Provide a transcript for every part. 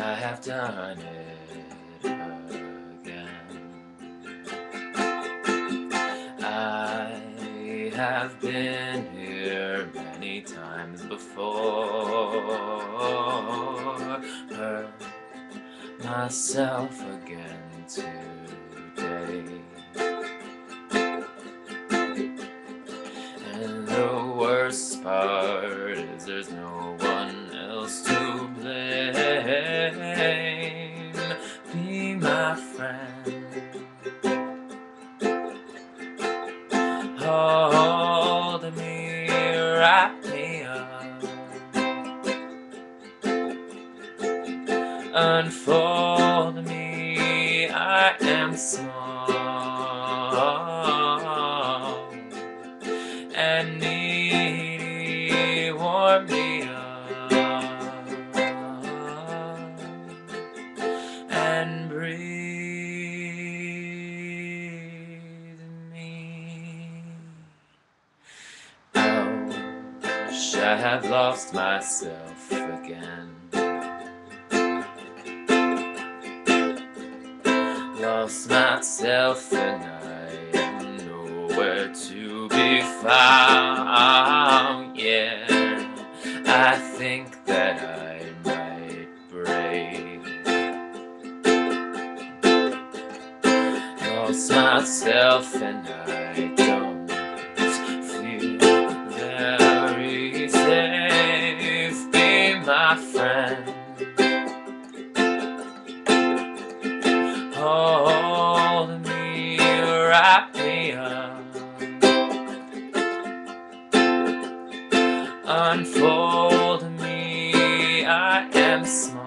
I have done it again. I have been here many times before. Hurt myself again today. Blame. Be my friend. Hold me, wrap me up. Unfold me, I am small and needy. I have lost myself again. Lost myself and I am nowhere to be found. Yeah, I think that I might break. Lost myself and I don't Hold me, wrap me up. Unfold me, I am small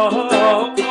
Oh,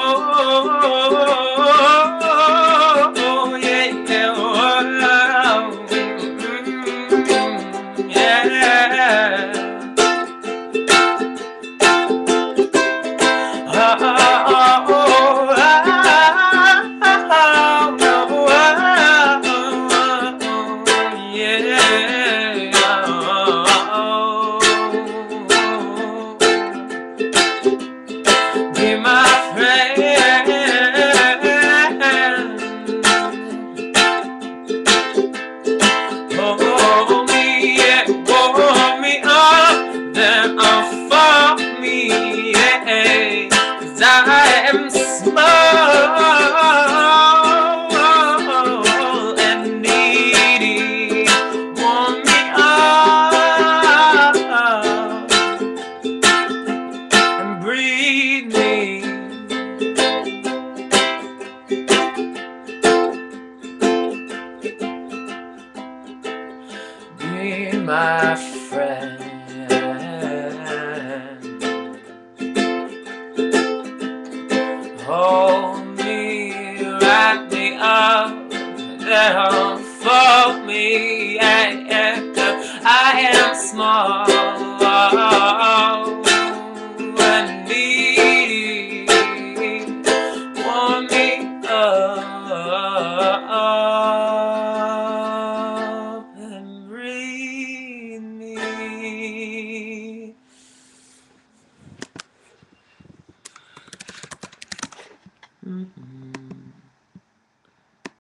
my friend. Hold me, wrap me up, then